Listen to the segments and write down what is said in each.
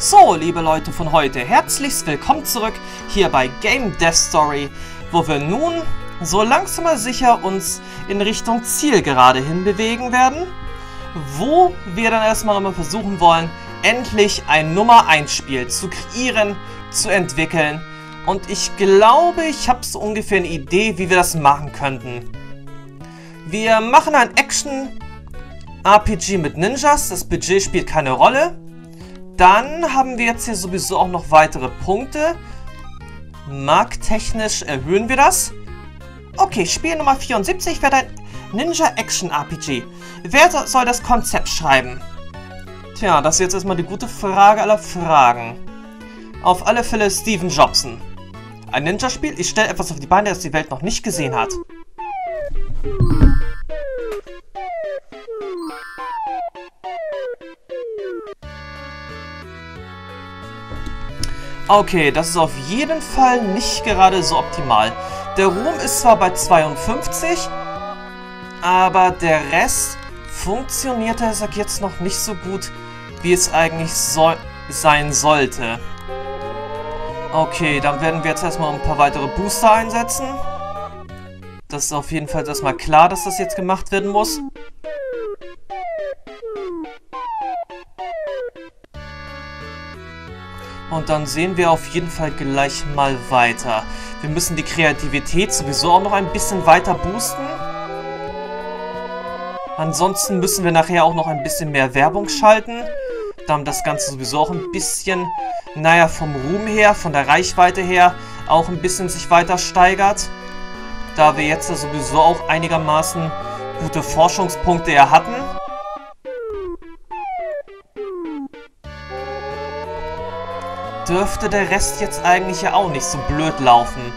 So, liebe Leute von heute, herzlichst willkommen zurück hier bei Game Death Story, wo wir nun so langsam mal sicher uns in Richtung Zielgerade hinbewegen werden, wo wir dann erstmal mal versuchen wollen, endlich ein Nummer 1 Spiel zu kreieren, zu entwickeln und ich glaube, ich habe so ungefähr eine Idee, wie wir das machen könnten. Wir machen ein Action-RPG mit Ninjas, das Budget spielt keine Rolle. Dann haben wir jetzt hier sowieso auch noch weitere Punkte. Markttechnisch erhöhen wir das. Okay, Spiel Nummer 74 wird ein Ninja Action RPG. Wer soll das Konzept schreiben? Tja, das ist jetzt erstmal die gute Frage aller Fragen. Auf alle Fälle Steven Jobson. Ein Ninja-Spiel? Ich stelle etwas auf die Beine, das die Welt noch nicht gesehen hat. Okay, das ist auf jeden Fall nicht gerade so optimal. Der Ruhm ist zwar bei 52, aber der Rest funktioniert, er sagt jetzt noch nicht so gut, wie es eigentlich so sein sollte. Okay, dann werden wir jetzt erstmal ein paar weitere Booster einsetzen. Das ist auf jeden Fall erstmal klar, dass das jetzt gemacht werden muss. Und dann sehen wir auf jeden Fall gleich mal weiter. Wir müssen die Kreativität sowieso auch noch ein bisschen weiter boosten. Ansonsten müssen wir nachher auch noch ein bisschen mehr Werbung schalten. Damit das Ganze sowieso auch ein bisschen, naja, vom Ruhm her, von der Reichweite her, auch ein bisschen sich weiter steigert. Da wir jetzt sowieso auch einigermaßen gute Forschungspunkte hatten. Dürfte der Rest jetzt eigentlich ja auch nicht so blöd laufen.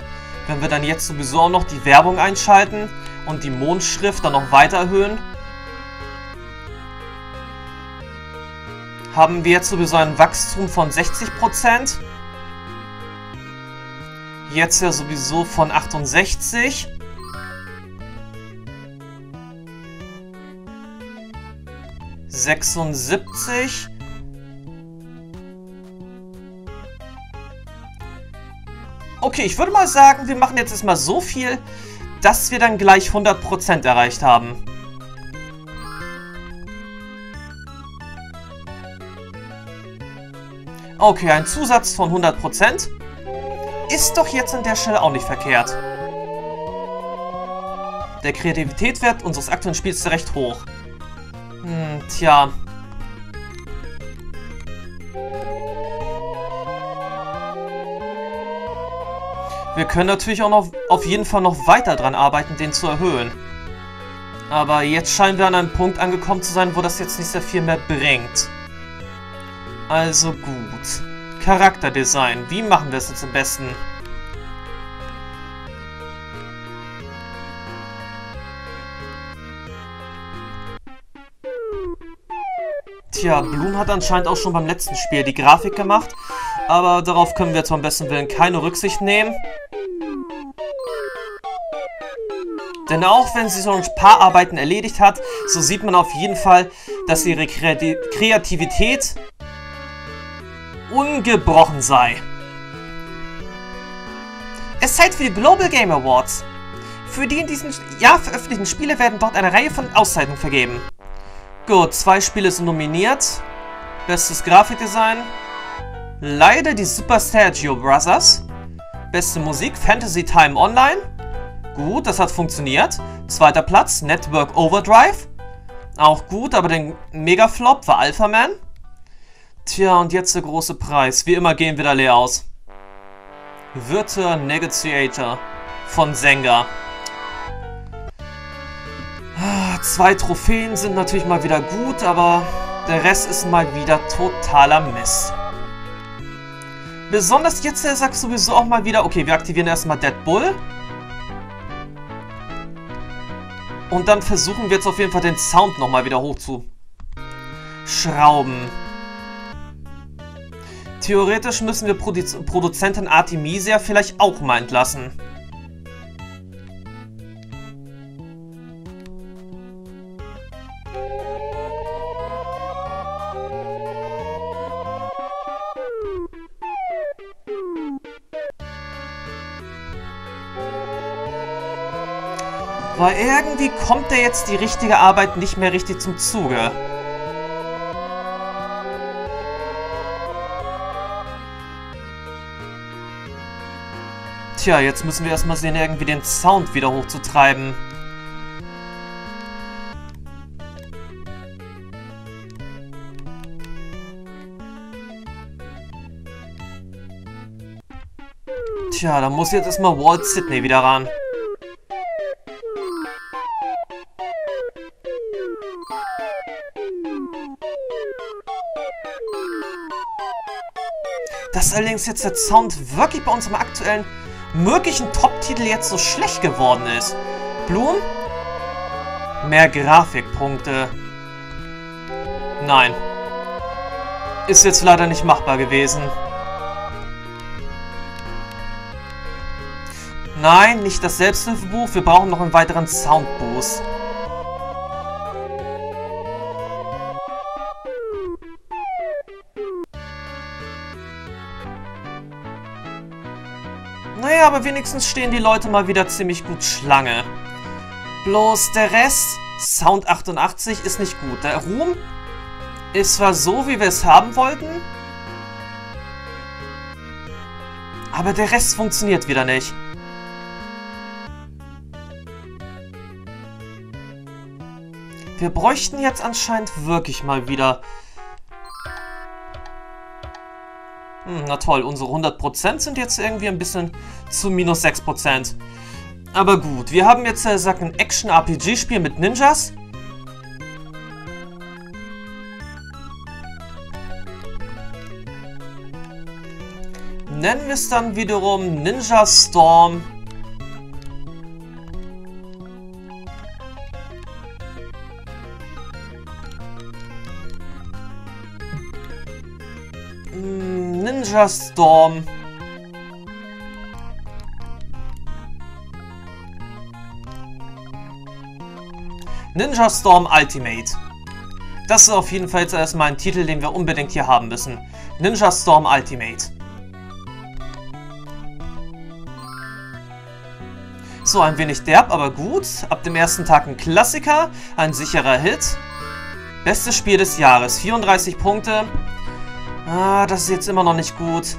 Wenn wir dann jetzt sowieso auch noch die Werbung einschalten und die Mondschrift dann noch weiter erhöhen, haben wir jetzt sowieso ein Wachstum von 60%. Jetzt ja sowieso von 68. Sechsundsiebzig. Okay, ich würde mal sagen, wir machen jetzt erstmal so viel, dass wir dann gleich 100% erreicht haben. Okay, ein Zusatz von 100% ist doch jetzt an der Stelle auch nicht verkehrt. Der Kreativitätswert unseres aktuellen Spiels ist recht hoch. Hm, tja. Wir können natürlich auch noch auf jeden Fall noch weiter dran arbeiten, den zu erhöhen. Aber jetzt scheinen wir an einem Punkt angekommen zu sein, wo das jetzt nicht sehr viel mehr bringt. Also gut. Charakterdesign. Wie machen wir es jetzt am besten? Tja, Bloom hat anscheinend auch schon beim letzten Spiel die Grafik gemacht, aber darauf können wir beim besten Willen keine Rücksicht nehmen. Denn auch wenn sie so ein paar Arbeiten erledigt hat, so sieht man auf jeden Fall, dass ihre Kreativität ungebrochen sei. Es ist Zeit für die Global Game Awards. Für die in diesem Jahr veröffentlichten Spiele werden dort eine Reihe von Auszeichnungen vergeben. Gut, zwei Spiele sind nominiert. Bestes Grafikdesign. Leider die Super Sergio Brothers. Beste Musik Fantasy Time Online. Gut, das hat funktioniert. Zweiter Platz, Network Overdrive. Auch gut, aber der Megaflop war Alpha Man. Tja, und jetzt der große Preis. Wie immer gehen wir da leer aus. Virtual Negotiator von Senga. Ah, zwei Trophäen sind natürlich mal wieder gut, aber der Rest ist mal wieder totaler Mist. Besonders jetzt, der sagt sowieso auch mal wieder, okay, wir aktivieren erstmal Deadbull. Und dann versuchen wir jetzt auf jeden Fall den Sound nochmal wieder hoch zu schrauben. Theoretisch müssen wir Produ Produzentin Artemisia vielleicht auch mal entlassen. Weil irgendwie kommt der jetzt die richtige Arbeit nicht mehr richtig zum Zuge. Tja, jetzt müssen wir erstmal sehen, irgendwie den Sound wieder hochzutreiben. Tja, da muss jetzt erstmal Walt Sydney wieder ran. Dass allerdings jetzt der Sound wirklich bei unserem aktuellen möglichen Top-Titel jetzt so schlecht geworden ist. Blum? Mehr Grafikpunkte. Nein. Ist jetzt leider nicht machbar gewesen. Nein, nicht das Selbsthilfebuch. Wir brauchen noch einen weiteren Soundboost. Aber wenigstens stehen die Leute mal wieder ziemlich gut Schlange. Bloß der Rest, Sound 88, ist nicht gut. Der Ruhm ist zwar so, wie wir es haben wollten, aber der Rest funktioniert wieder nicht. Wir bräuchten jetzt anscheinend wirklich mal wieder... Hm, na toll, unsere 100% sind jetzt irgendwie ein bisschen zu minus 6%. Aber gut, wir haben jetzt, äh, sagt, ein Action-RPG-Spiel mit Ninjas. Nennen wir es dann wiederum Ninja Storm Ninja Storm. Ninja Storm Ultimate. Das ist auf jeden Fall jetzt erstmal ein Titel, den wir unbedingt hier haben müssen. Ninja Storm Ultimate. So, ein wenig derb, aber gut. Ab dem ersten Tag ein Klassiker, ein sicherer Hit. Bestes Spiel des Jahres, 34 Punkte. Ah, das ist jetzt immer noch nicht gut.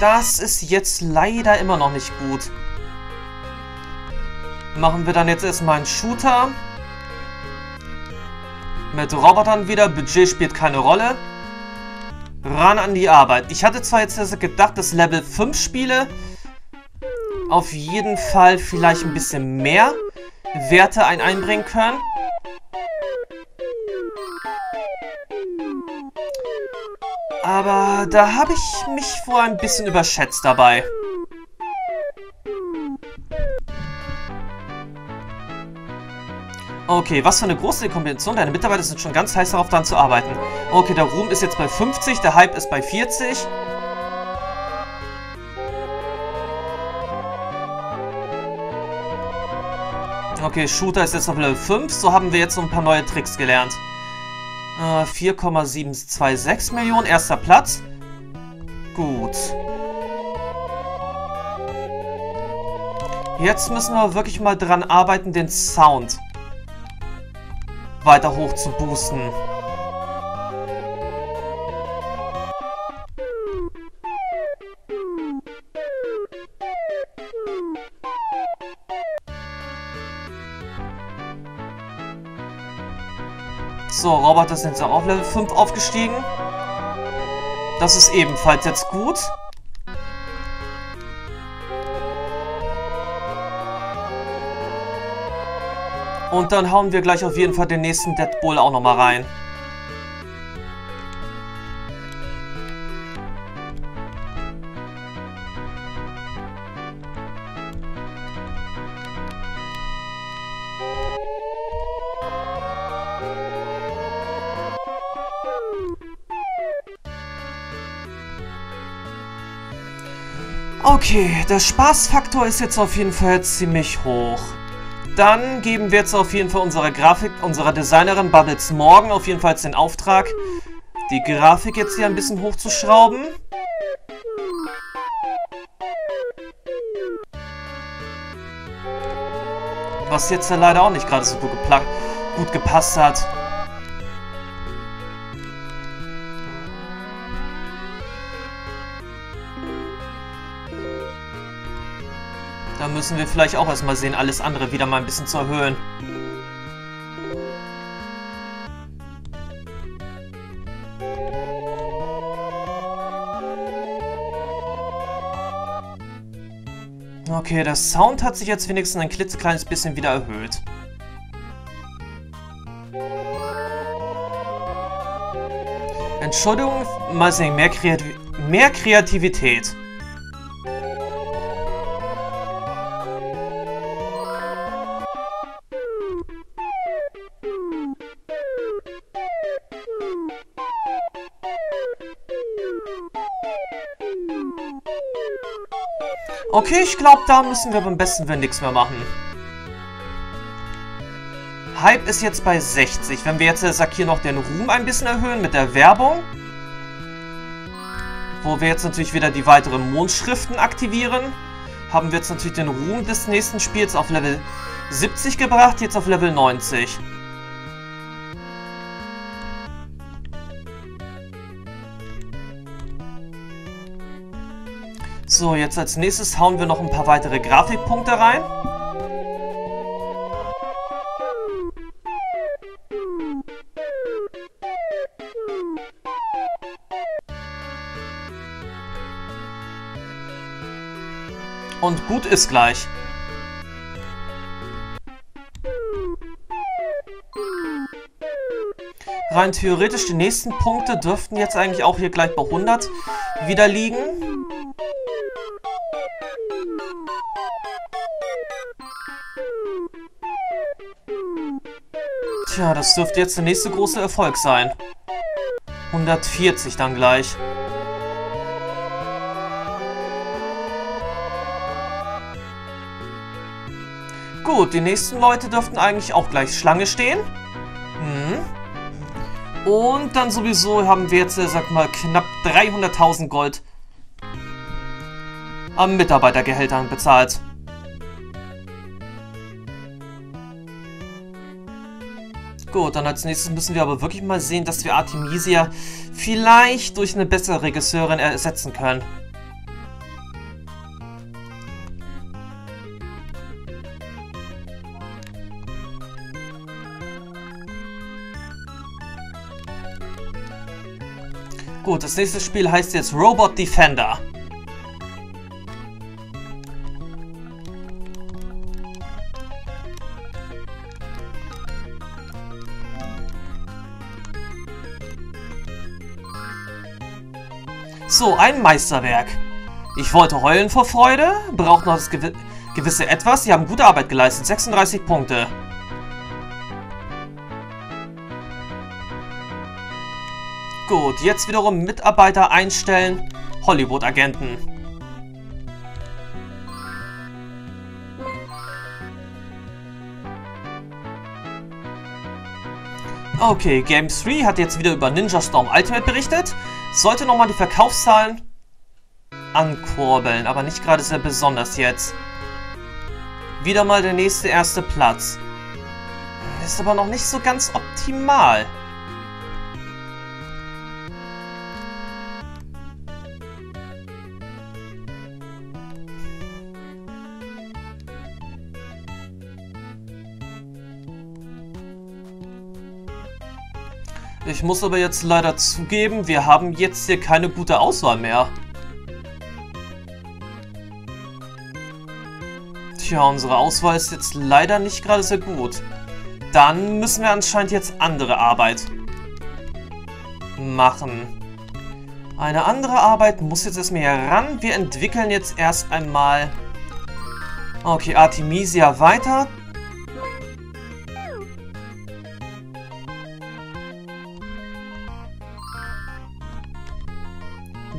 Das ist jetzt leider immer noch nicht gut. Machen wir dann jetzt erstmal einen Shooter. Mit Robotern wieder. Budget spielt keine Rolle. Ran an die Arbeit. Ich hatte zwar jetzt gedacht, dass Level 5 Spiele auf jeden Fall vielleicht ein bisschen mehr Werte ein einbringen können. Aber da habe ich mich wohl ein bisschen überschätzt dabei. Okay, was für eine große Kombination. Deine Mitarbeiter sind schon ganz heiß darauf, dann zu arbeiten. Okay, der Ruhm ist jetzt bei 50, der Hype ist bei 40. Okay, Shooter ist jetzt auf Level 5. So haben wir jetzt so ein paar neue Tricks gelernt. 4,726 äh, Millionen, erster Platz. Gut. Jetzt müssen wir wirklich mal dran arbeiten, den Sound weiter hoch zu boosten. So, Roboter sind jetzt auch auf Level 5 aufgestiegen. Das ist ebenfalls jetzt gut. Und dann hauen wir gleich auf jeden Fall den nächsten Deadpool auch nochmal rein. Okay, der Spaßfaktor ist jetzt auf jeden Fall ziemlich hoch. Dann geben wir jetzt auf jeden Fall unserer Grafik, unserer Designerin Bubbles morgen auf jeden Fall den Auftrag, die Grafik jetzt hier ein bisschen hochzuschrauben. Was jetzt ja leider auch nicht gerade so gut, gut gepasst hat. Müssen wir vielleicht auch erstmal sehen, alles andere wieder mal ein bisschen zu erhöhen. Okay, der Sound hat sich jetzt wenigstens ein klitzekleines bisschen wieder erhöht. Entschuldigung, mal sehen, mehr, Kreativ mehr Kreativität. Okay, ich glaube, da müssen wir beim besten Willen nichts mehr machen. Hype ist jetzt bei 60. Wenn wir jetzt, sag hier noch den Ruhm ein bisschen erhöhen mit der Werbung, wo wir jetzt natürlich wieder die weiteren Mondschriften aktivieren, haben wir jetzt natürlich den Ruhm des nächsten Spiels auf Level 70 gebracht, jetzt auf Level 90. So, jetzt als nächstes hauen wir noch ein paar weitere Grafikpunkte rein. Und gut ist gleich. Rein theoretisch, die nächsten Punkte dürften jetzt eigentlich auch hier gleich bei 100 wieder liegen. Tja, das dürfte jetzt der nächste große Erfolg sein. 140 dann gleich. Gut, die nächsten Leute dürften eigentlich auch gleich Schlange stehen. Hm. Und dann sowieso haben wir jetzt, äh, sag mal, knapp 300.000 Gold an Mitarbeitergehältern bezahlt. Gut, dann als nächstes müssen wir aber wirklich mal sehen, dass wir Artemisia vielleicht durch eine bessere Regisseurin ersetzen können. Gut, das nächste Spiel heißt jetzt Robot Defender. So, ein Meisterwerk. Ich wollte heulen vor Freude, braucht noch das gewi gewisse Etwas. Sie haben gute Arbeit geleistet, 36 Punkte. Gut, jetzt wiederum Mitarbeiter einstellen, Hollywood-Agenten. Okay, Game 3 hat jetzt wieder über Ninja Storm Ultimate berichtet. Sollte nochmal die Verkaufszahlen ankurbeln, aber nicht gerade sehr besonders jetzt. Wieder mal der nächste erste Platz. Ist aber noch nicht so ganz optimal. Ich muss aber jetzt leider zugeben, wir haben jetzt hier keine gute Auswahl mehr. Tja, unsere Auswahl ist jetzt leider nicht gerade sehr gut. Dann müssen wir anscheinend jetzt andere Arbeit machen. Eine andere Arbeit muss jetzt erstmal heran. Wir entwickeln jetzt erst einmal... Okay, Artemisia weiter.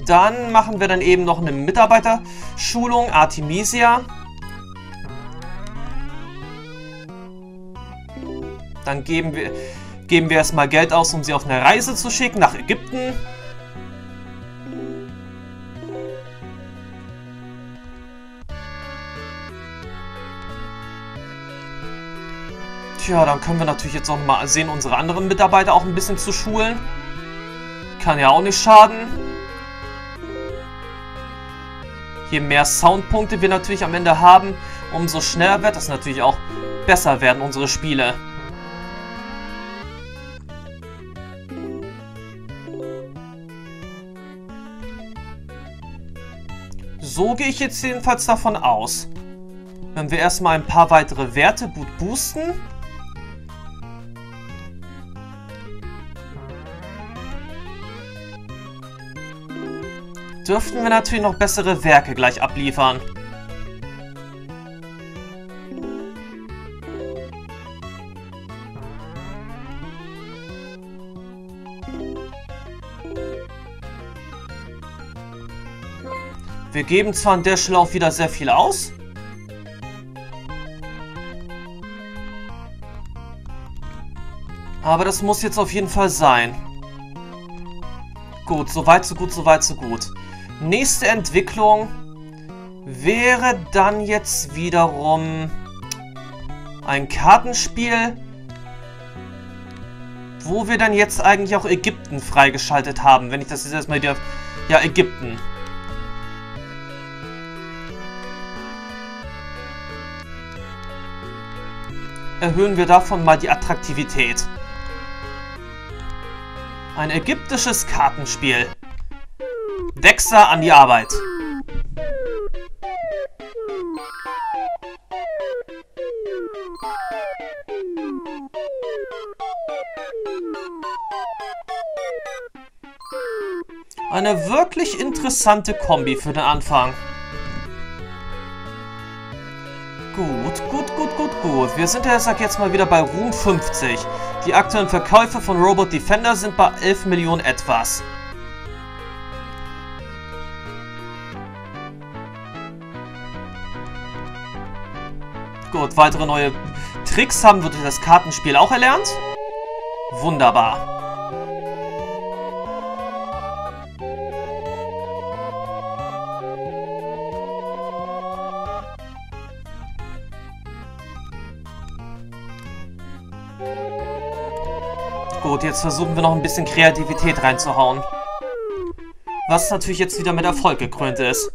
Dann machen wir dann eben noch eine Mitarbeiterschulung, Artemisia. Dann geben wir, geben wir erstmal Geld aus, um sie auf eine Reise zu schicken nach Ägypten. Tja, dann können wir natürlich jetzt auch mal sehen, unsere anderen Mitarbeiter auch ein bisschen zu schulen. Kann ja auch nicht schaden. Je mehr Soundpunkte wir natürlich am Ende haben, umso schneller wird das natürlich auch besser werden, unsere Spiele. So gehe ich jetzt jedenfalls davon aus. Wenn wir erstmal ein paar weitere Werte boosten. Dürften wir natürlich noch bessere Werke gleich abliefern. Wir geben zwar an der Stelle auch wieder sehr viel aus. Aber das muss jetzt auf jeden Fall sein. Gut, soweit, so gut, soweit, so gut. Nächste Entwicklung wäre dann jetzt wiederum ein Kartenspiel, wo wir dann jetzt eigentlich auch Ägypten freigeschaltet haben, wenn ich das jetzt erstmal wieder... Ja, Ägypten. erhöhen wir davon mal die Attraktivität. Ein ägyptisches Kartenspiel. Dexter an die Arbeit. Eine wirklich interessante Kombi für den Anfang. Gut, gut, gut, gut, gut. Wir sind sag jetzt mal wieder bei Ruhm 50. Die aktuellen Verkäufe von Robot Defender sind bei 11 Millionen etwas. Gut, weitere neue Tricks haben wir durch das Kartenspiel auch erlernt. Wunderbar. Gut, jetzt versuchen wir noch ein bisschen Kreativität reinzuhauen. Was natürlich jetzt wieder mit Erfolg gekrönt ist.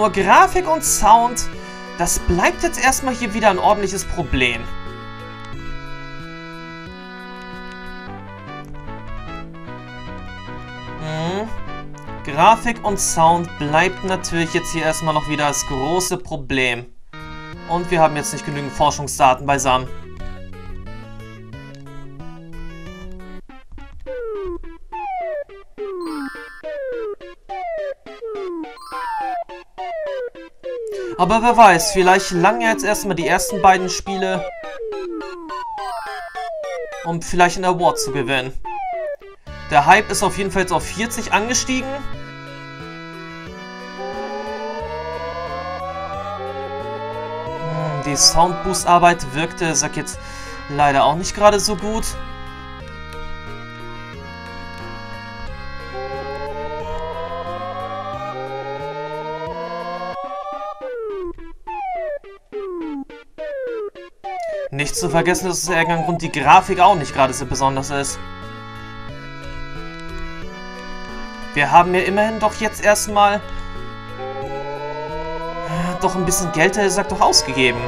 Nur Grafik und Sound, das bleibt jetzt erstmal hier wieder ein ordentliches Problem. Grafik und Sound bleibt natürlich jetzt hier erstmal noch wieder das große Problem. Und wir haben jetzt nicht genügend Forschungsdaten beisammen. Aber wer weiß, vielleicht lange jetzt erstmal die ersten beiden Spiele, um vielleicht einen Award zu gewinnen. Der Hype ist auf jeden Fall jetzt auf 40 angestiegen. Die Soundboost-Arbeit wirkte, sag jetzt, leider auch nicht gerade so gut. Nicht zu vergessen, dass aus irgendeinem Grund die Grafik auch nicht gerade so besonders ist. Wir haben ja immerhin doch jetzt erstmal doch ein bisschen Geld, der sagt doch, ausgegeben.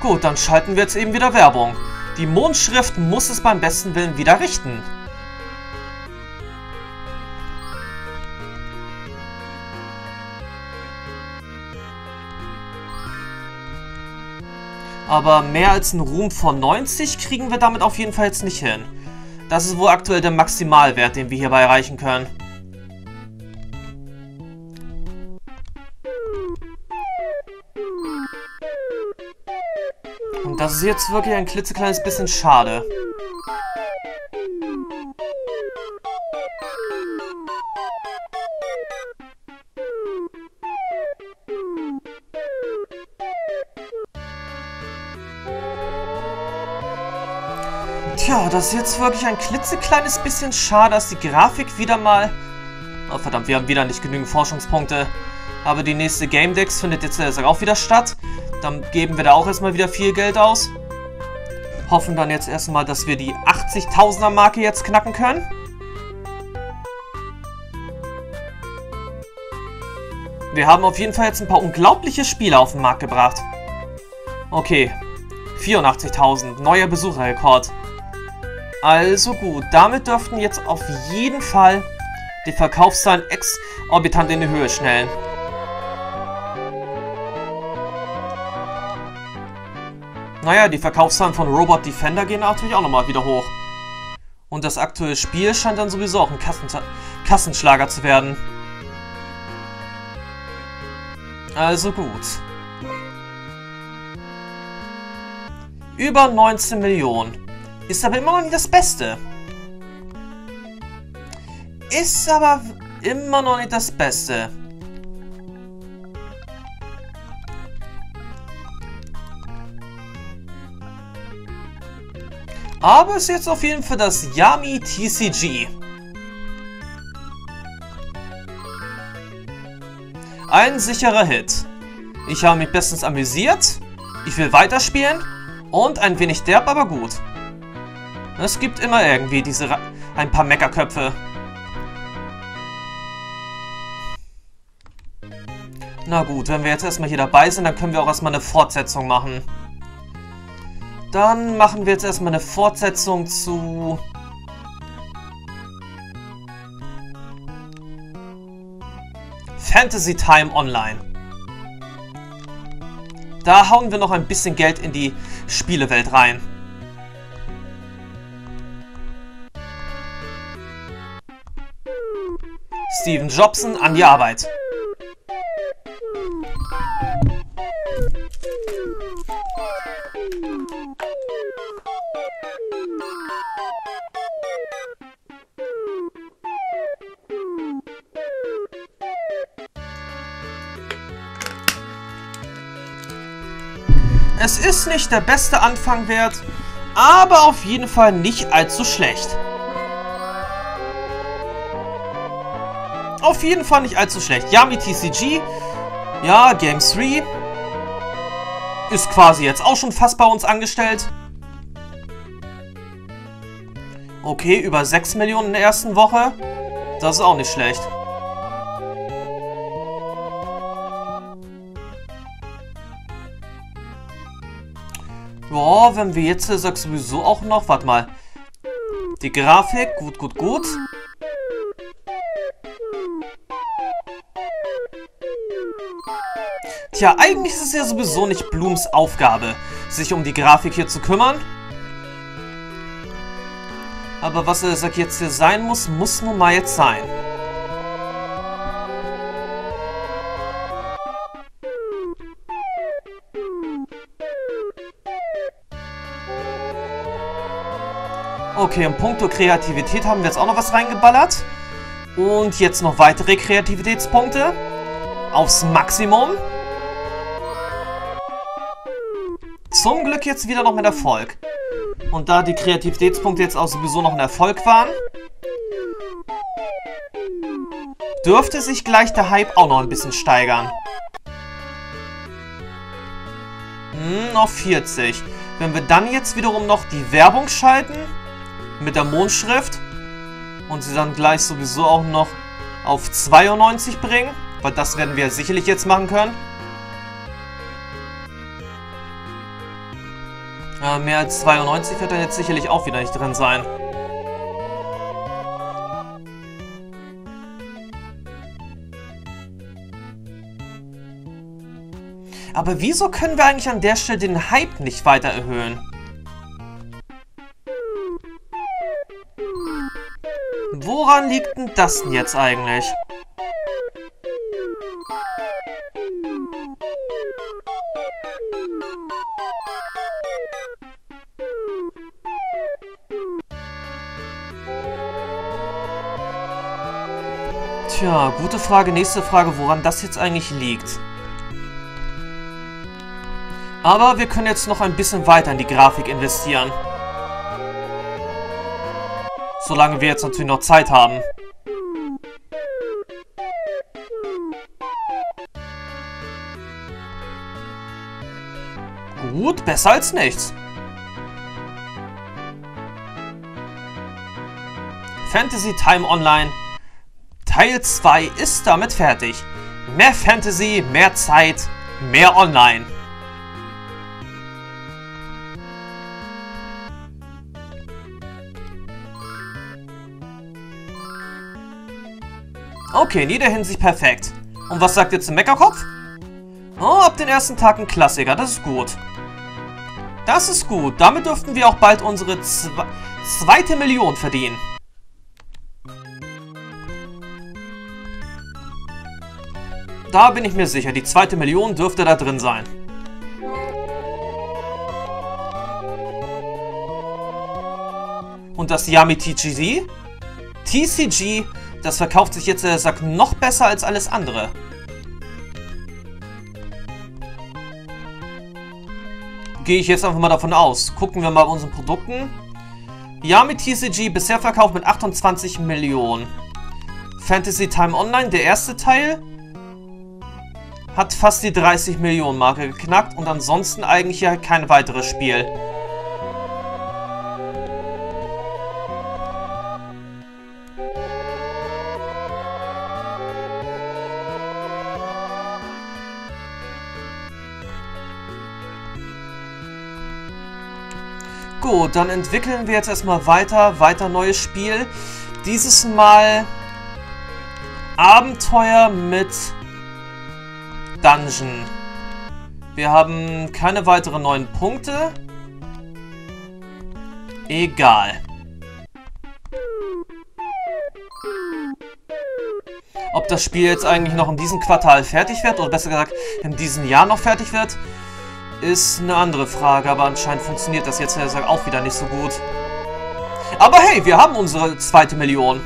Gut, dann schalten wir jetzt eben wieder Werbung. Die Mondschrift muss es beim besten Willen wieder richten. Aber mehr als einen Ruhm von 90 kriegen wir damit auf jeden Fall jetzt nicht hin. Das ist wohl aktuell der Maximalwert, den wir hierbei erreichen können. Das ist jetzt wirklich ein klitzekleines bisschen schade. Tja, das ist jetzt wirklich ein klitzekleines bisschen schade, dass die Grafik wieder mal... Oh verdammt, wir haben wieder nicht genügend Forschungspunkte. Aber die nächste Game Dex findet jetzt auch wieder statt. Dann geben wir da auch erstmal wieder viel Geld aus. Hoffen dann jetzt erstmal, dass wir die 80.000er Marke jetzt knacken können. Wir haben auf jeden Fall jetzt ein paar unglaubliche Spiele auf den Markt gebracht. Okay, 84.000, neuer Besucherrekord. Also gut, damit dürften jetzt auf jeden Fall die Verkaufszahlen exorbitant in die Höhe schnellen. Naja, die Verkaufszahlen von Robot Defender gehen natürlich auch nochmal wieder hoch. Und das aktuelle Spiel scheint dann sowieso auch ein Kassen Kassenschlager zu werden. Also gut. Über 19 Millionen. Ist aber immer noch nicht das Beste. Ist aber immer noch nicht das Beste. Aber ist jetzt auf jeden Fall das Yami TCG. Ein sicherer Hit. Ich habe mich bestens amüsiert. Ich will weiterspielen. Und ein wenig derb, aber gut. Es gibt immer irgendwie diese Ra ein paar Meckerköpfe. Na gut, wenn wir jetzt erstmal hier dabei sind, dann können wir auch erstmal eine Fortsetzung machen. Dann machen wir jetzt erstmal eine Fortsetzung zu... Fantasy Time Online. Da hauen wir noch ein bisschen Geld in die Spielewelt rein. Steven Jobson an die Arbeit. Nicht der beste Anfang wert, aber auf jeden Fall nicht allzu schlecht. Auf jeden Fall nicht allzu schlecht. Yami TCG, ja, Game 3, ist quasi jetzt auch schon fast bei uns angestellt. Okay, über 6 Millionen in der ersten Woche. Das ist auch nicht schlecht. Wenn wir jetzt äh, sagst sowieso auch noch, warte mal. Die Grafik, gut, gut, gut. Tja, eigentlich ist es ja sowieso nicht Blooms Aufgabe, sich um die Grafik hier zu kümmern. Aber was er sagt jetzt hier sein muss, muss nun mal jetzt sein. Okay, in puncto Kreativität haben wir jetzt auch noch was reingeballert. Und jetzt noch weitere Kreativitätspunkte. Aufs Maximum. Zum Glück jetzt wieder noch mit Erfolg. Und da die Kreativitätspunkte jetzt auch sowieso noch ein Erfolg waren, dürfte sich gleich der Hype auch noch ein bisschen steigern. Hm, auf 40. Wenn wir dann jetzt wiederum noch die Werbung schalten mit der Mondschrift und sie dann gleich sowieso auch noch auf 92 bringen, weil das werden wir sicherlich jetzt machen können. Äh, mehr als 92 wird dann jetzt sicherlich auch wieder nicht drin sein. Aber wieso können wir eigentlich an der Stelle den Hype nicht weiter erhöhen? Woran liegt denn das denn jetzt eigentlich? Tja, gute Frage. Nächste Frage, woran das jetzt eigentlich liegt. Aber wir können jetzt noch ein bisschen weiter in die Grafik investieren. Solange wir jetzt natürlich noch Zeit haben. Gut, besser als nichts. Fantasy Time Online Teil 2 ist damit fertig. Mehr Fantasy, mehr Zeit, mehr Online. Okay, in jeder Hinsicht perfekt. Und was sagt jetzt der Meckerkopf? Oh, ab den ersten Tag ein Klassiker, das ist gut. Das ist gut, damit dürften wir auch bald unsere zwe zweite Million verdienen. Da bin ich mir sicher, die zweite Million dürfte da drin sein. Und das Yami TCG? TCG das verkauft sich jetzt, der Sack, noch besser als alles andere. Gehe ich jetzt einfach mal davon aus. Gucken wir mal bei unseren Produkten. Yami TCG bisher verkauft mit 28 Millionen. Fantasy Time Online, der erste Teil, hat fast die 30 Millionen Marke geknackt und ansonsten eigentlich ja kein weiteres Spiel. Gut, dann entwickeln wir jetzt erstmal weiter, weiter neues Spiel. Dieses Mal Abenteuer mit Dungeon. Wir haben keine weiteren neuen Punkte. Egal. Ob das Spiel jetzt eigentlich noch in diesem Quartal fertig wird, oder besser gesagt in diesem Jahr noch fertig wird, ist eine andere Frage, aber anscheinend funktioniert das jetzt auch wieder nicht so gut. Aber hey, wir haben unsere zweite Million.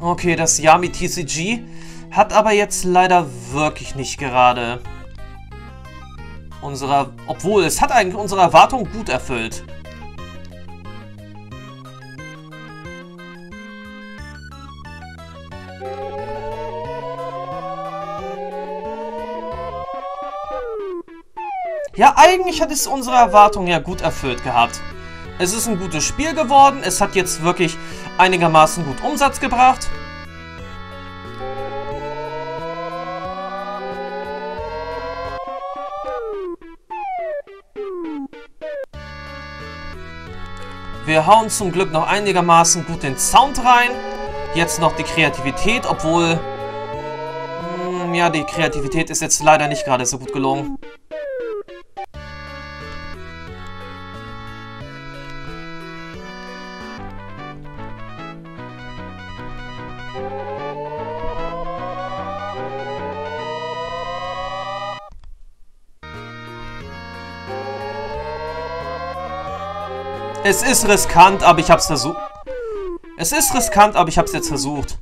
Okay, das Yami TCG hat aber jetzt leider wirklich nicht gerade unserer... Obwohl, es hat eigentlich unsere Erwartung gut erfüllt. Ja, eigentlich hat es unsere Erwartung ja gut erfüllt gehabt. Es ist ein gutes Spiel geworden, es hat jetzt wirklich einigermaßen gut Umsatz gebracht. Wir hauen zum Glück noch einigermaßen gut den Sound rein. Jetzt noch die Kreativität, obwohl... Mh, hm, ja, die Kreativität ist jetzt leider nicht gerade so gut gelungen. Es ist riskant, aber ich hab's versucht. Es ist riskant, aber ich hab's jetzt versucht.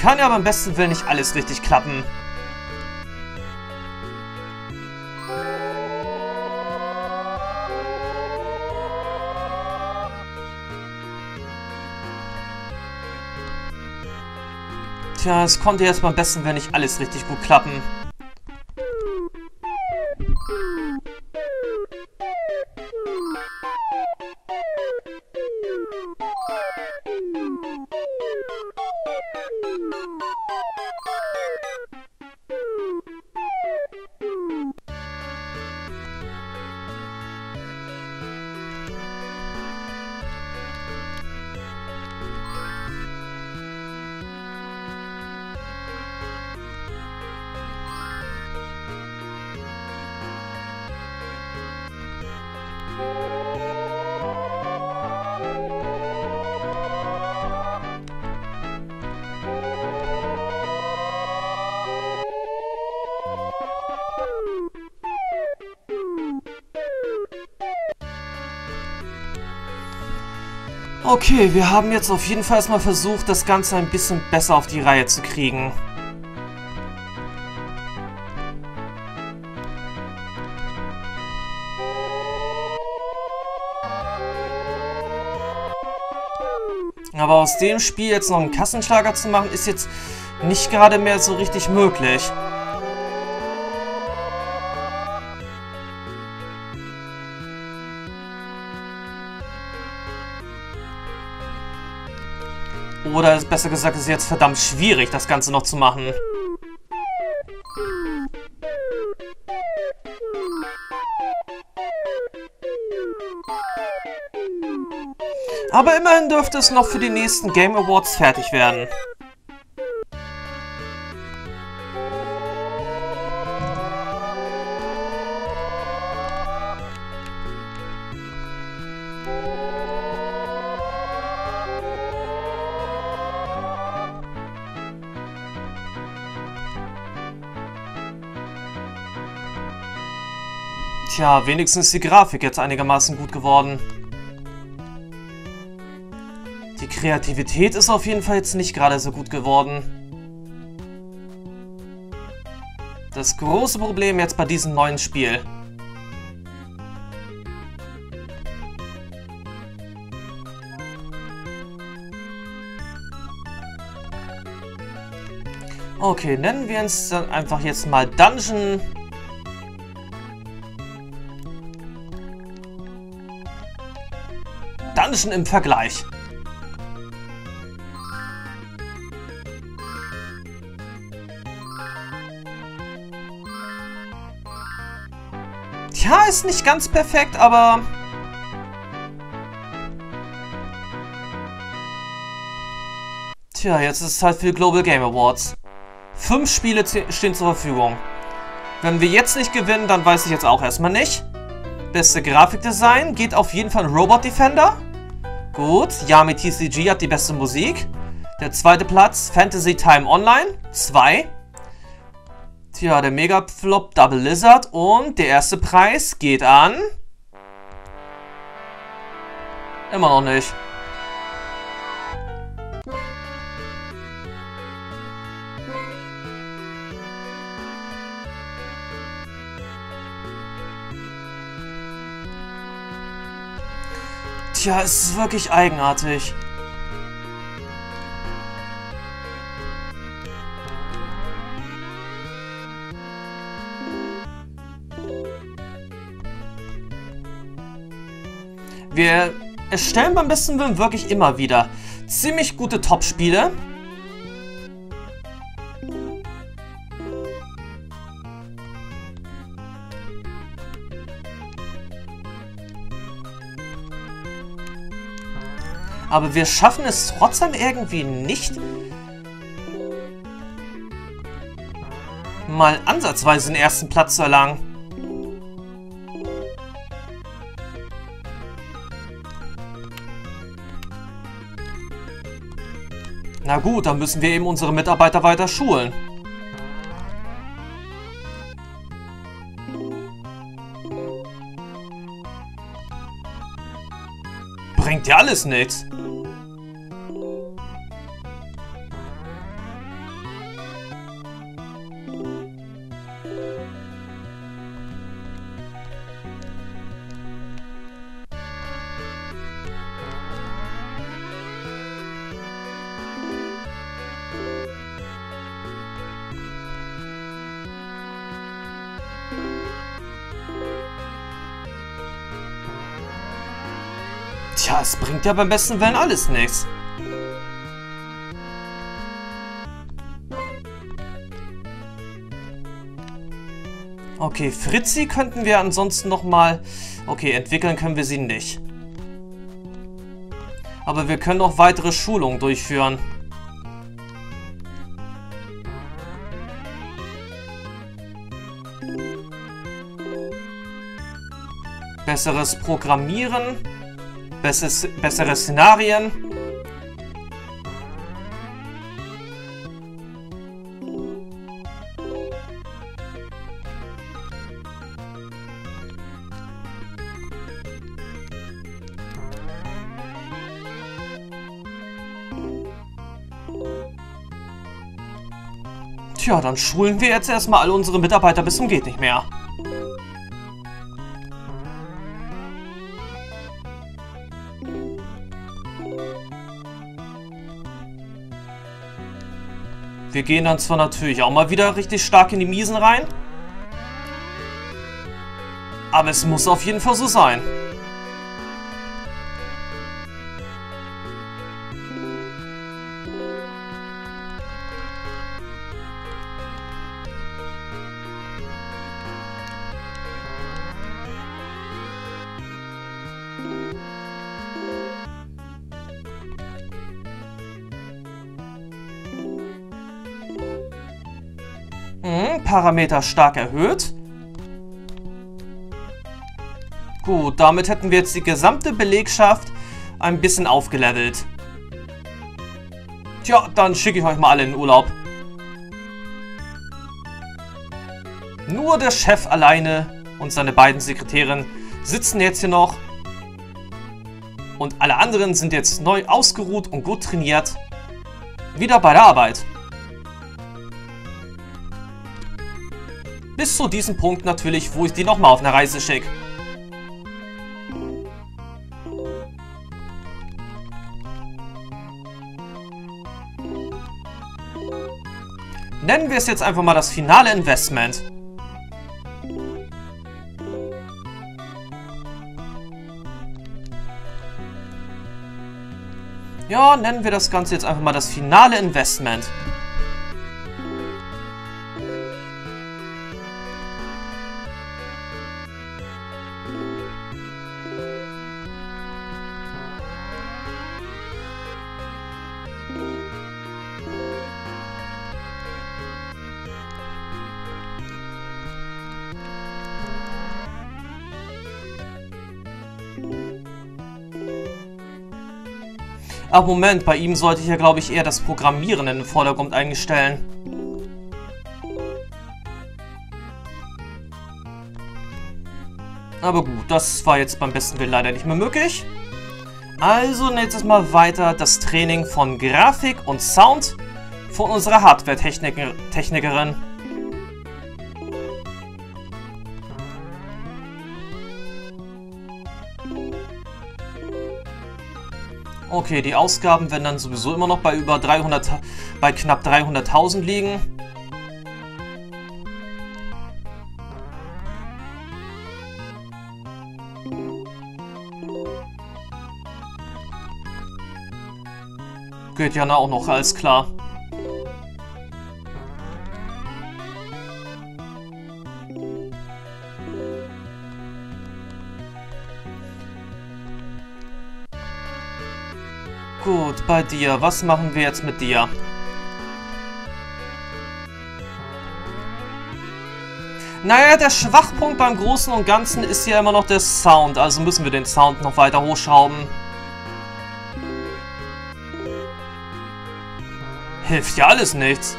Kann ja aber am besten Willen nicht alles richtig klappen. Tja, es konnte jetzt am besten, wenn nicht alles richtig gut klappen. Okay, wir haben jetzt auf jeden Fall erstmal versucht, das Ganze ein bisschen besser auf die Reihe zu kriegen. Aber aus dem Spiel jetzt noch einen Kassenschlager zu machen, ist jetzt nicht gerade mehr so richtig möglich. Oder besser gesagt, es ist jetzt verdammt schwierig, das Ganze noch zu machen. Aber immerhin dürfte es noch für die nächsten Game Awards fertig werden. Tja, wenigstens ist die Grafik jetzt einigermaßen gut geworden. Die Kreativität ist auf jeden Fall jetzt nicht gerade so gut geworden. Das große Problem jetzt bei diesem neuen Spiel. Okay, nennen wir uns dann einfach jetzt mal Dungeon Dungeon im Vergleich. Tja, ist nicht ganz perfekt, aber... Tja, jetzt ist es Zeit für die Global Game Awards. Fünf Spiele stehen zur Verfügung. Wenn wir jetzt nicht gewinnen, dann weiß ich jetzt auch erstmal nicht. Beste Grafikdesign geht auf jeden Fall Robot Defender. Gut, Yami TCG hat die beste Musik. Der zweite Platz, Fantasy Time Online, 2. Tja, der Mega-Flop Double Lizard. Und der erste Preis geht an... Immer noch nicht. Tja, es ist wirklich eigenartig. Wir erstellen beim besten Willen wirklich immer wieder ziemlich gute Top-Spiele. Aber wir schaffen es trotzdem irgendwie nicht, mal ansatzweise den ersten Platz zu erlangen. Na gut, dann müssen wir eben unsere Mitarbeiter weiter schulen. Bringt ja alles nichts. Bringt ja beim besten Willen alles nichts. Okay, Fritzi könnten wir ansonsten nochmal... Okay, entwickeln können wir sie nicht. Aber wir können auch weitere Schulungen durchführen. Besseres Programmieren. Besseres, bessere Szenarien. Tja, dann schulen wir jetzt erstmal alle unsere Mitarbeiter bis zum geht nicht mehr. Wir gehen dann zwar natürlich auch mal wieder richtig stark in die Miesen rein. Aber es muss auf jeden Fall so sein. Parameter stark erhöht. Gut, damit hätten wir jetzt die gesamte Belegschaft ein bisschen aufgelevelt. Tja, dann schicke ich euch mal alle in den Urlaub. Nur der Chef alleine und seine beiden Sekretärinnen sitzen jetzt hier noch. Und alle anderen sind jetzt neu ausgeruht und gut trainiert. Wieder bei der Arbeit. Bis zu diesem Punkt natürlich, wo ich die nochmal auf eine Reise schicke. Nennen wir es jetzt einfach mal das finale Investment. Ja, nennen wir das Ganze jetzt einfach mal das finale Investment. Ach Moment, bei ihm sollte ich ja glaube ich eher das Programmieren in den Vordergrund einstellen. Aber gut, das war jetzt beim besten Willen leider nicht mehr möglich. Also nächstes Mal weiter das Training von Grafik und Sound von unserer Hardware-Technikerin. Okay, die Ausgaben werden dann sowieso immer noch bei über 300, bei knapp 300.000 liegen. Geht ja auch noch, alles klar. Bei dir. Was machen wir jetzt mit dir? Naja, der Schwachpunkt beim Großen und Ganzen ist ja immer noch der Sound. Also müssen wir den Sound noch weiter hochschrauben. Hilft ja alles nichts.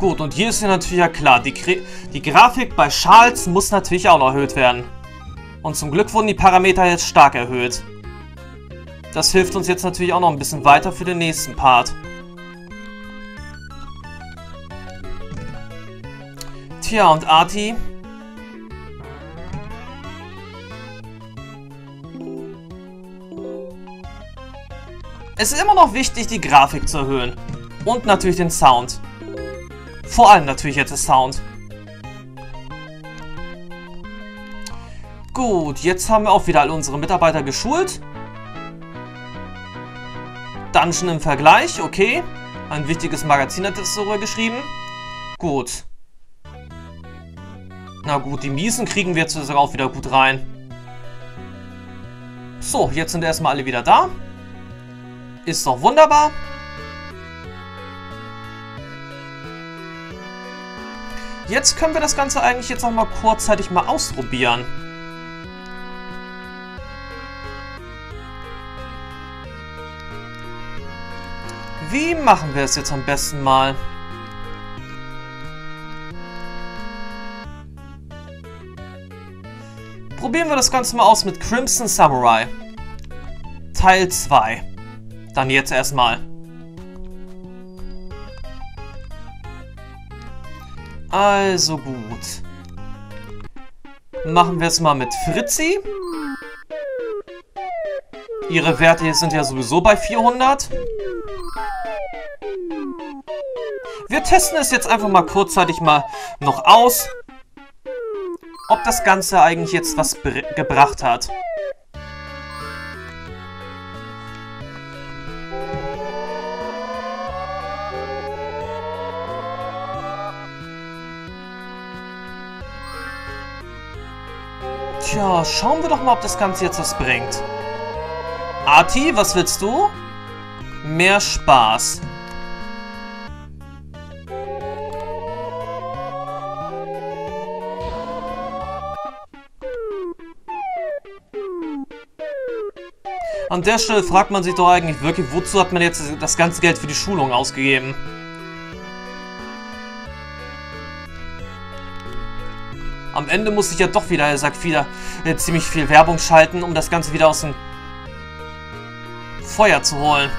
Gut, und hier ist ja natürlich ja klar, die, die Grafik bei Charles muss natürlich auch noch erhöht werden. Und zum Glück wurden die Parameter jetzt stark erhöht. Das hilft uns jetzt natürlich auch noch ein bisschen weiter für den nächsten Part. Tja, und Arti? Es ist immer noch wichtig, die Grafik zu erhöhen. Und natürlich den Sound. Vor allem natürlich jetzt der Sound. Gut, jetzt haben wir auch wieder all unsere Mitarbeiter geschult. Dungeon im Vergleich, okay. Ein wichtiges Magazin hat es darüber geschrieben. Gut. Na gut, die Miesen kriegen wir jetzt auch wieder gut rein. So, jetzt sind erstmal alle wieder da. Ist doch wunderbar. Jetzt können wir das Ganze eigentlich jetzt noch mal kurzzeitig mal ausprobieren. Wie machen wir es jetzt am besten mal? Probieren wir das Ganze mal aus mit Crimson Samurai. Teil 2. Dann jetzt erstmal. Also gut. Machen wir es mal mit Fritzi. Ihre Werte sind ja sowieso bei 400. Wir testen es jetzt einfach mal kurzzeitig mal noch aus, ob das Ganze eigentlich jetzt was gebracht hat. Tja, schauen wir doch mal, ob das Ganze jetzt was bringt. Arti, was willst du? Mehr Spaß. An der Stelle fragt man sich doch eigentlich wirklich, wozu hat man jetzt das ganze Geld für die Schulung ausgegeben? Ende muss ich ja doch wieder, er sagt wieder, äh, ziemlich viel Werbung schalten, um das Ganze wieder aus dem Feuer zu holen.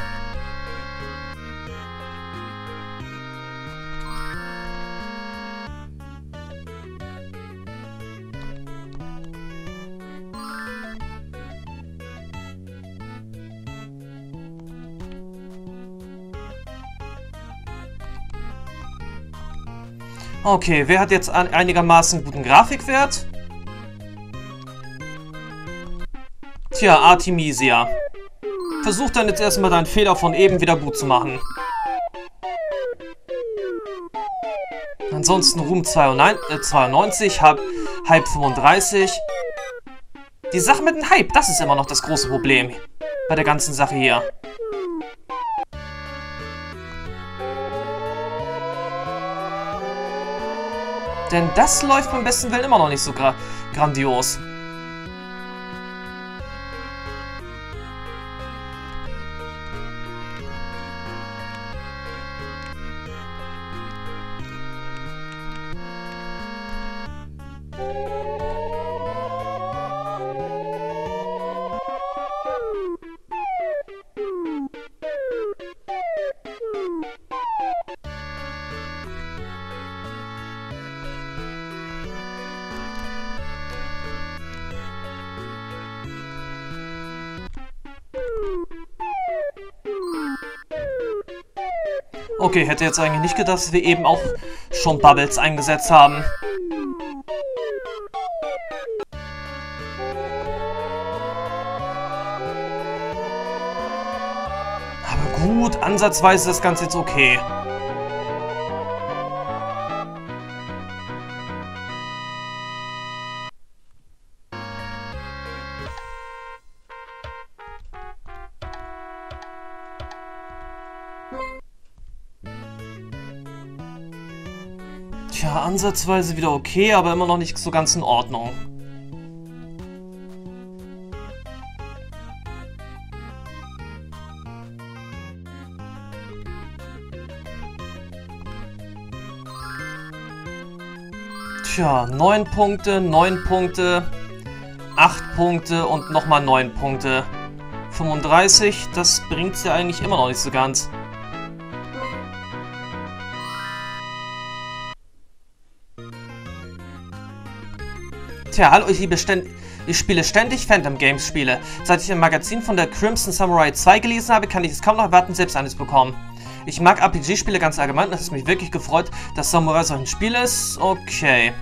Okay, wer hat jetzt einigermaßen guten Grafikwert? Tja, Artemisia. Versuch dann jetzt erstmal deinen Fehler von eben wieder gut zu machen. Ansonsten Ruhm 92, äh, Hype 35. Die Sache mit dem Hype, das ist immer noch das große Problem bei der ganzen Sache hier. Denn das läuft beim besten Willen immer noch nicht so gra grandios. Okay, hätte jetzt eigentlich nicht gedacht, dass wir eben auch schon Bubbles eingesetzt haben. Aber gut, ansatzweise ist das Ganze jetzt okay. Ansatzweise wieder okay, aber immer noch nicht so ganz in Ordnung. Tja, 9 Punkte, 9 Punkte, 8 Punkte und nochmal 9 Punkte. 35, das bringt's ja eigentlich immer noch nicht so ganz. Hallo, ich liebe Ständ ich spiele ständig Phantom Games Spiele. Seit ich im Magazin von der Crimson Samurai 2 gelesen habe, kann ich es kaum noch erwarten, selbst eines bekommen. Ich mag RPG-Spiele ganz allgemein und es hat mich wirklich gefreut, dass Samurai so ein Spiel ist. Okay.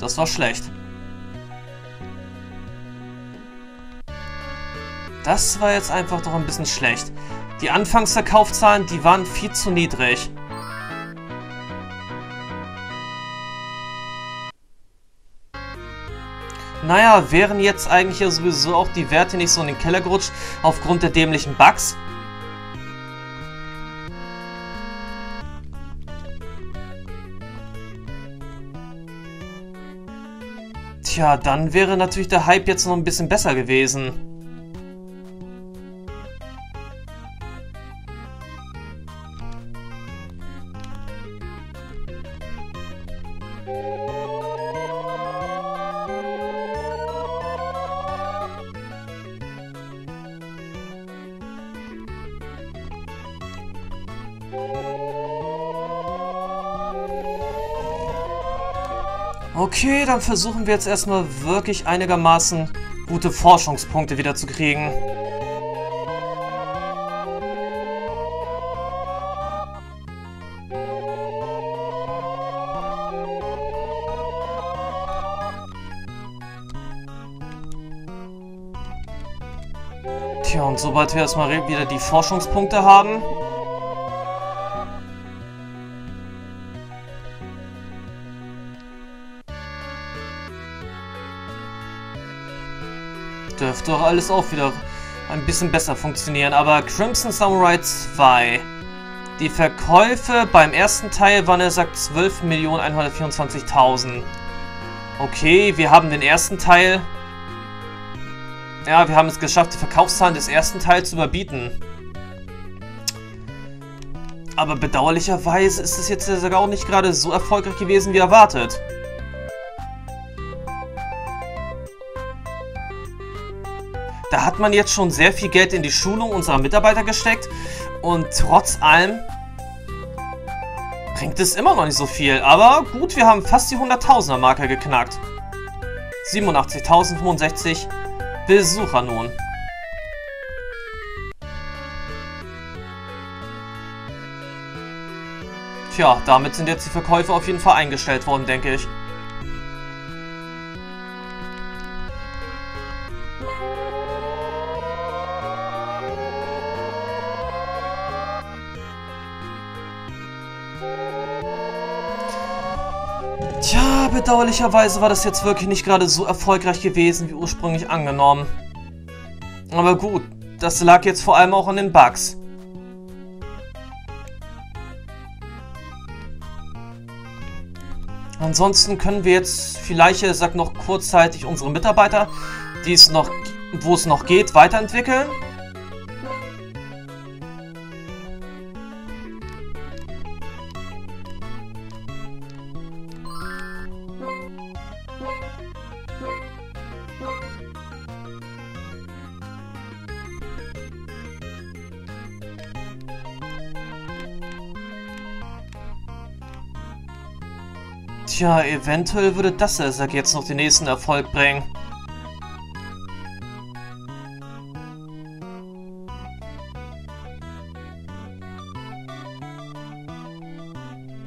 Das war schlecht. Das war jetzt einfach doch ein bisschen schlecht. Die Anfangsverkaufszahlen, die waren viel zu niedrig. Naja, wären jetzt eigentlich ja sowieso auch die Werte nicht so in den Keller gerutscht aufgrund der dämlichen Bugs? Tja, dann wäre natürlich der Hype jetzt noch ein bisschen besser gewesen. Dann versuchen wir jetzt erstmal wirklich einigermaßen gute Forschungspunkte wieder zu kriegen. Tja, und sobald wir erstmal wieder die Forschungspunkte haben, doch alles auch wieder ein bisschen besser funktionieren. Aber Crimson Samurai 2. Die Verkäufe beim ersten Teil waren, er sagt, 12.124.000. Okay, wir haben den ersten Teil. Ja, wir haben es geschafft, die Verkaufszahlen des ersten Teils zu überbieten. Aber bedauerlicherweise ist es jetzt sogar auch nicht gerade so erfolgreich gewesen wie erwartet. Da hat man jetzt schon sehr viel Geld in die Schulung unserer Mitarbeiter gesteckt und trotz allem bringt es immer noch nicht so viel. Aber gut, wir haben fast die 100.000er Marke geknackt. 87.065 Besucher nun. Tja, damit sind jetzt die Verkäufe auf jeden Fall eingestellt worden, denke ich. Bedauerlicherweise war das jetzt wirklich nicht gerade so erfolgreich gewesen, wie ursprünglich angenommen. Aber gut, das lag jetzt vor allem auch an den Bugs. Ansonsten können wir jetzt vielleicht, er sagt noch kurzzeitig unsere Mitarbeiter, die es noch, wo es noch geht, weiterentwickeln. Tja, eventuell würde das Isaac jetzt noch den nächsten Erfolg bringen.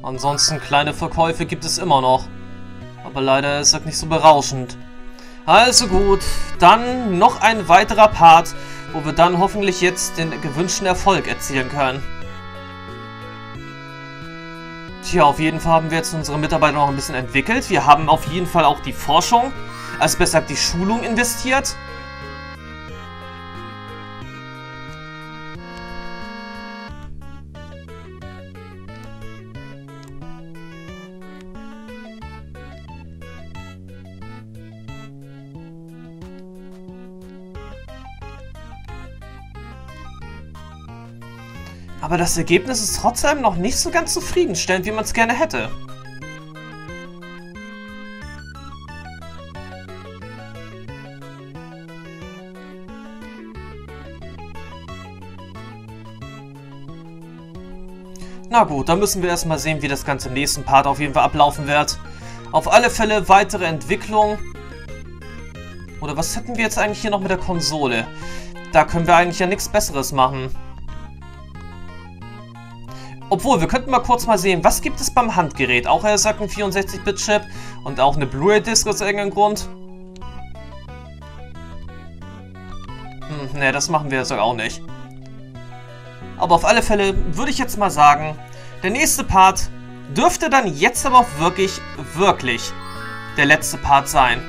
Ansonsten kleine Verkäufe gibt es immer noch. Aber leider ist das nicht so berauschend. Also gut, dann noch ein weiterer Part, wo wir dann hoffentlich jetzt den gewünschten Erfolg erzielen können. Tja, auf jeden Fall haben wir jetzt unsere Mitarbeiter noch ein bisschen entwickelt. Wir haben auf jeden Fall auch die Forschung, also besser die Schulung investiert. Aber das Ergebnis ist trotzdem noch nicht so ganz zufriedenstellend, wie man es gerne hätte. Na gut, dann müssen wir erstmal sehen, wie das Ganze im nächsten Part auf jeden Fall ablaufen wird. Auf alle Fälle weitere Entwicklung. Oder was hätten wir jetzt eigentlich hier noch mit der Konsole? Da können wir eigentlich ja nichts Besseres machen. Obwohl, wir könnten mal kurz mal sehen, was gibt es beim Handgerät? Auch er sagt ein 64-Bit-Chip und auch eine Blu-ray-Disc aus irgendeinem Grund. Hm, ne, das machen wir sogar auch nicht. Aber auf alle Fälle würde ich jetzt mal sagen, der nächste Part dürfte dann jetzt aber auch wirklich, wirklich der letzte Part sein.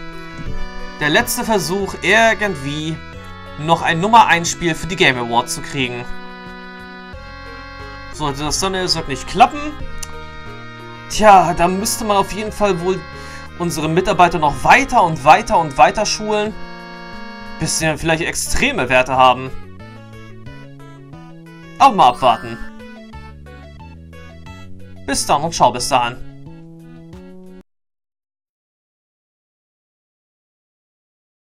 Der letzte Versuch, irgendwie noch ein Nummer 1 Spiel für die Game Awards zu kriegen. Sollte das dann jetzt nicht klappen, tja, da müsste man auf jeden Fall wohl unsere Mitarbeiter noch weiter und weiter und weiter schulen, bis sie dann vielleicht extreme Werte haben. Aber mal abwarten. Bis dann und ciao bis dahin.